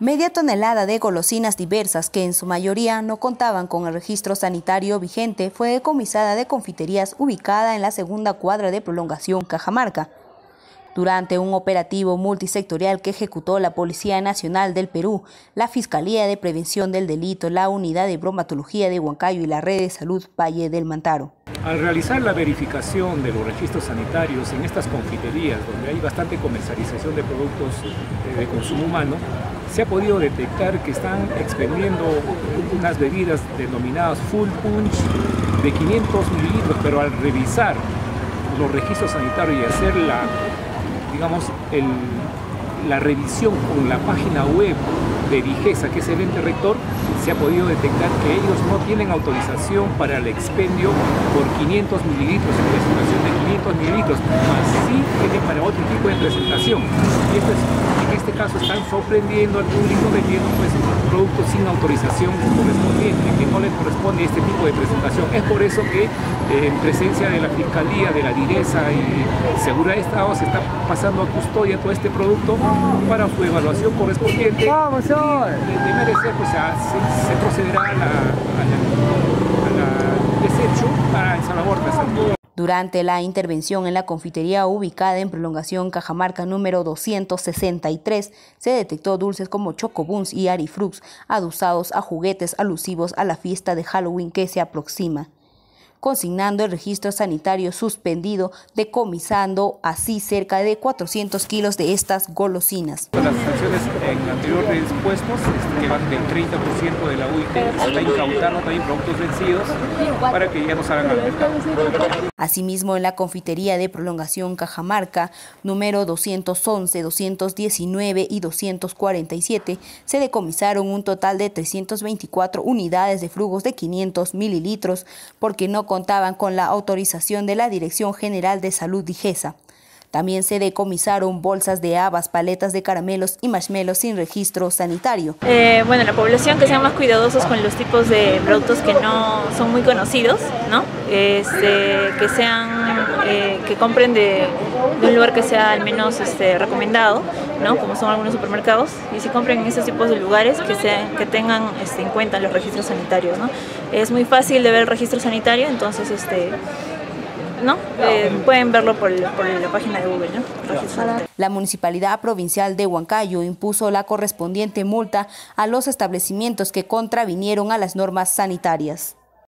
Media tonelada de golosinas diversas que en su mayoría no contaban con el registro sanitario vigente fue decomisada de confiterías ubicada en la segunda cuadra de prolongación Cajamarca. Durante un operativo multisectorial que ejecutó la Policía Nacional del Perú, la Fiscalía de Prevención del Delito, la Unidad de Bromatología de Huancayo y la Red de Salud Valle del Mantaro. Al realizar la verificación de los registros sanitarios en estas confiterías, donde hay bastante comercialización de productos eh, de consumo humano, se ha podido detectar que están expendiendo unas bebidas denominadas full punch de 500 mililitros, pero al revisar los registros sanitarios y hacer la digamos, la revisión con la página web de Vigesa, que es el ente rector, se ha podido detectar que ellos no tienen autorización para el expendio por 500 mililitros, en presentación de 500 mililitros, más sí tienen para otro tipo de presentación. Y esto en este caso están sorprendiendo al público vendiendo pues, productos sin autorización correspondiente, que no les corresponde este tipo de presentación. Es por eso que eh, en presencia de la Fiscalía, de la Direza y Seguridad de Estado se está pasando a custodia todo este producto para su evaluación correspondiente. ¡Vamos, de, de merecer, pues se, procederá a la, para el salvaguarda durante la intervención en la confitería ubicada en prolongación Cajamarca número 263, se detectó dulces como chocobuns y arifrux, adusados a juguetes alusivos a la fiesta de Halloween que se aproxima consignando el registro sanitario suspendido, decomisando así cerca de 400 kilos de estas golosinas. Las sanciones en anteriores puestos que van del 30% de la UIT, está incautando también productos vencidos para que ya no salgan al mercado. Asimismo, en la confitería de prolongación Cajamarca, número 211, 219 y 247, se decomisaron un total de 324 unidades de frugos de 500 mililitros porque no contaban con la autorización de la Dirección General de Salud Digesa. También se decomisaron bolsas de habas, paletas de caramelos y marshmallows sin registro sanitario. Eh, bueno, la población que sean más cuidadosos con los tipos de productos que no son muy conocidos, ¿no? Este, que sean, eh, que compren de, un lugar que sea al menos este, recomendado, ¿no? Como son algunos supermercados, y si compren en esos tipos de lugares que, sean, que tengan este, en cuenta los registros sanitarios, ¿no? Es muy fácil de ver el registro sanitario, entonces este, ¿no? Eh, pueden verlo por, la página de Google, La Municipalidad Provincial de Huancayo impuso la correspondiente multa a los establecimientos que contravinieron a las normas sanitarias.